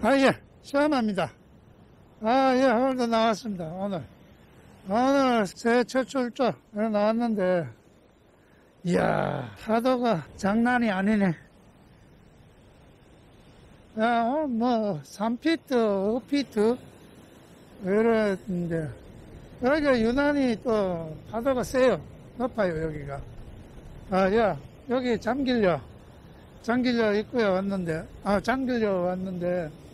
아, 예, 시원합니다. 아, 예, 오늘도 나왔습니다, 오늘. 오늘 새해 첫 출조 나왔는데, 이야, 파도가 장난이 아니네. 야, 오늘 뭐, 3피트, 5피트, 이랬는데, 여기가 유난히 또 파도가 세요. 높아요, 여기가. 아, 야, 여기 잠길려. 잠길려 입구에 왔는데, 아, 잠길려 왔는데,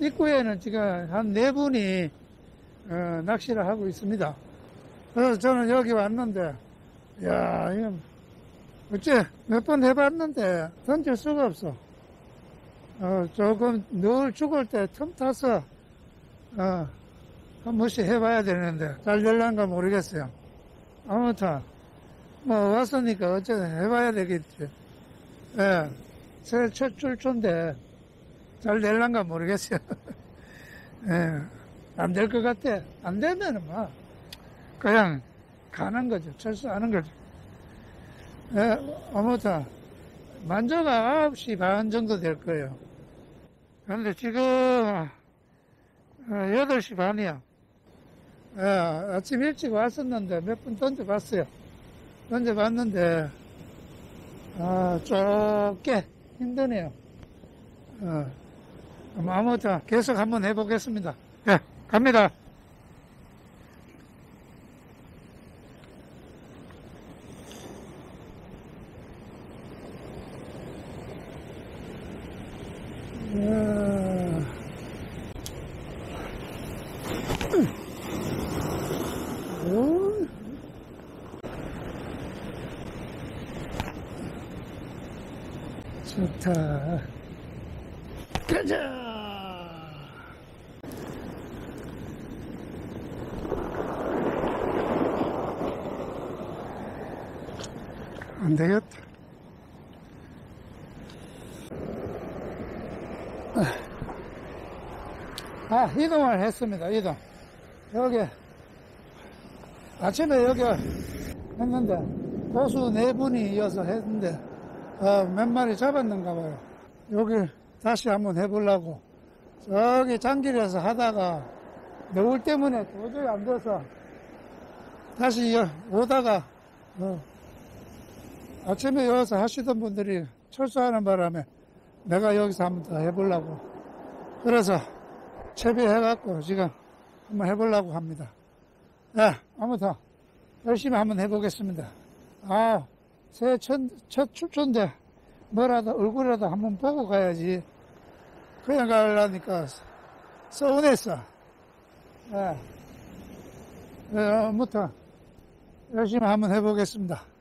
입구에는 지금 한 네 분이, 어, 낚시를 하고 있습니다. 그래서 저는 여기 왔는데, 야, 이거, 어째 몇 번 해봤는데, 던질 수가 없어. 어, 조금 늘 죽을 때 틈 타서, 어, 한 번씩 해봐야 되는데, 잘 될란가 모르겠어요. 아무튼, 뭐, 왔으니까 어쨌든 해봐야 되겠지. 예, 새해 첫 출초인데, 잘 될란가 모르겠어요. 예, 안될 것 같아. 안 되면은 뭐, 그냥 가는 거죠. 철수하는 거죠. 예, 아무튼, 만조가 9시 반 정도 될 거예요. 근데 지금, 어, 8시 반이야. 예, 아침 일찍 왔었는데 몇 분 던져봤어요. 던져봤는데, 아, 좁게 힘드네요. 어, 아무튼 계속 한번 해보겠습니다. 예, 갑니다. 야. 오. 좋다. 가자! 안 되겠다. 아, 이동을 했습니다, 이동. 여기, 아침에 여기 했는데, 고수 네 분이 이어서 했는데, 어, 몇 마리 잡았는가 봐요. 여기 다시 한번 해보려고. 저기 장길에서 하다가, 노을 때문에 도저히 안 돼서, 다시 여- 오다가, 어, 아침에 여기서 하시던 분들이 철수하는 바람에 내가 여기서 한번 더 해보려고. 그래서 채비해갖고 지금 한번 해보려고 합니다. 네, 아무튼 열심히 한번 해보겠습니다. 아, 새해 첫, 첫 출초인데 뭐라도 얼굴이라도 한번 보고 가야지. 그냥 가려니까 서운했어. 네. 네, 아무튼 열심히 한번 해보겠습니다.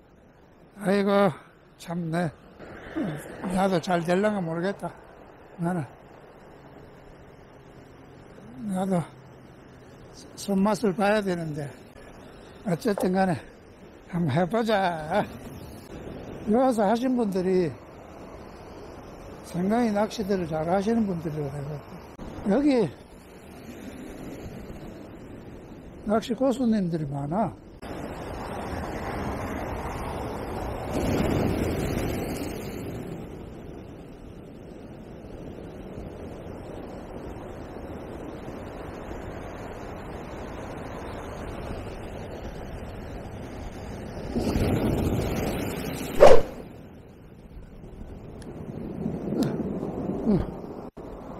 아이고, 참네. 나도 잘 될랑가 모르겠다. 나는. 나도 손맛을 봐야 되는데. 어쨌든 간에 한번 해보자. 여기서 하신 분들이 상당히 낚시들을 잘 하시는 분들이라고. 여기 낚시 고수님들이 많아.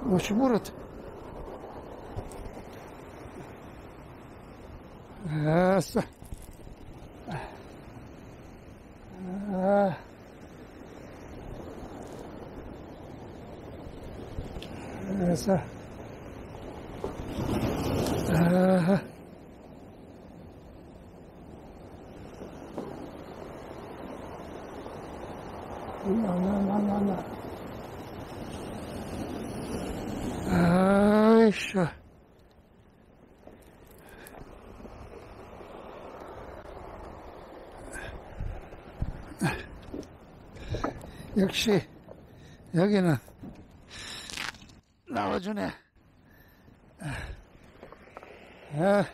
뭐, 시무릇. 아싸. 아. 아. 아이씨. 역시 여기는 나와주네. 아.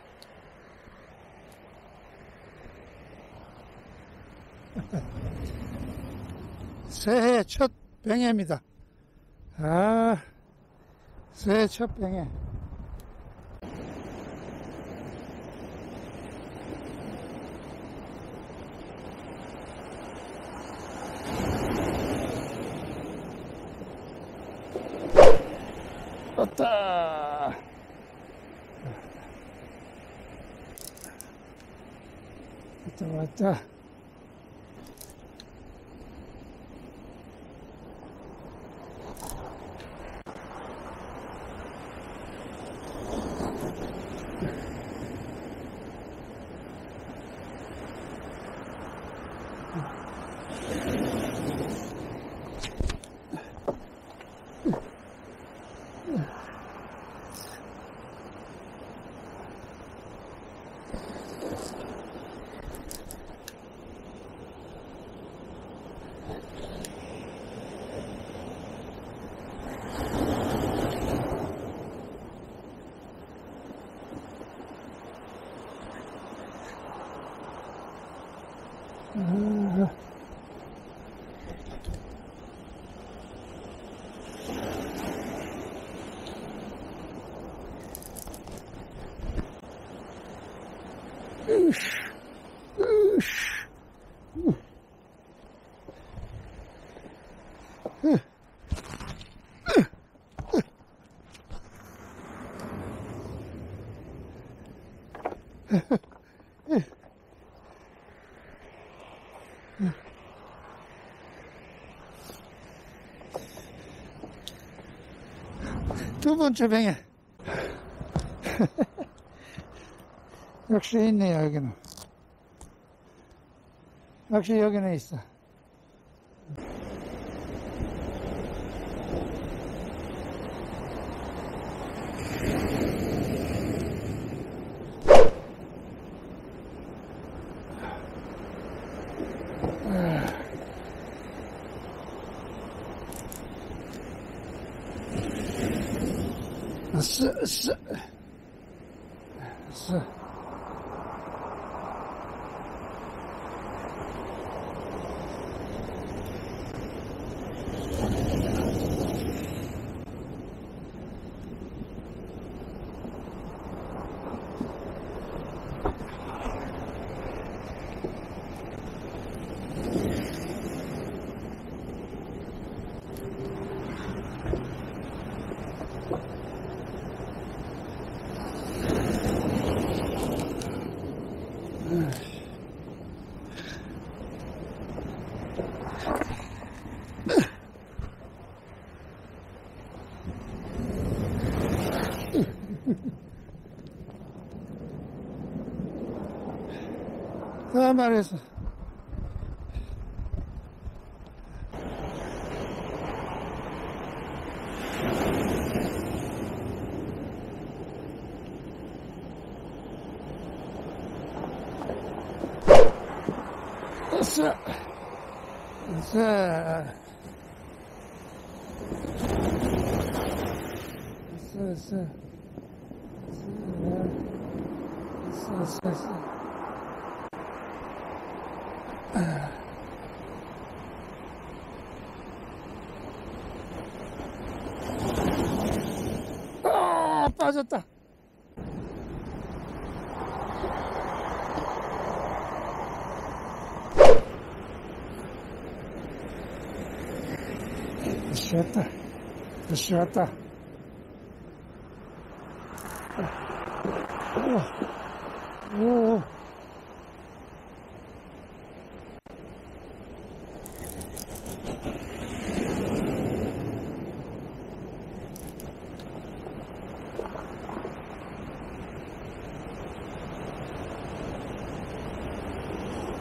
새해 첫 병입니다. 아, 새 첫병에. 떴다. 왔다 왔다. Uh, Oosh. 번째 뱅에. 역시 있네요, 여기는. 역시 여기는 있어. 是是是。adamlar resmen. It's a, it's a, it's a, it's a, it's a, it's a, it's a, it's a, it's a, it's a 아, 빠졌다. 쉬었다. 쉬었다. 아, 오, 오.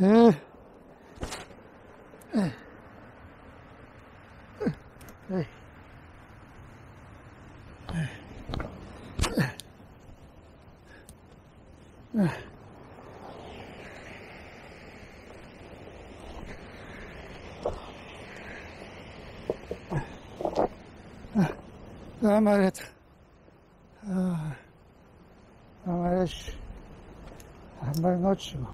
Да, Марет. Марет. Мы ночью.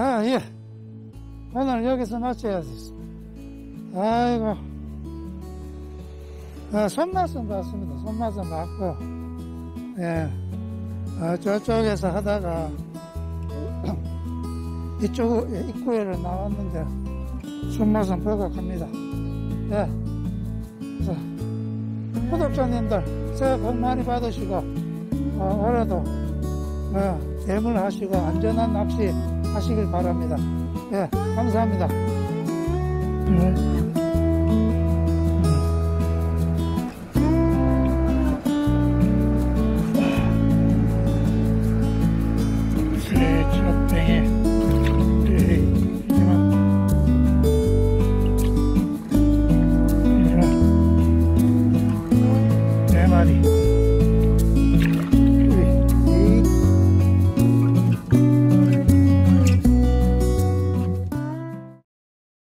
아, 예. 오늘 여기서 마쳐야지. 아이고. 아, 손맛은 봤습니다. 손맛은 봤고. 예. 아, 저쪽에서 하다가 이쪽 입구에를 나왔는데 손맛은 버벅합니다. 예. 그래서 구독자님들 새해 복 많이 받으시고 어, 올해도 어, 대물하시고 안전한 낚시 하시길 바랍니다. 예, 감사합니다. 예.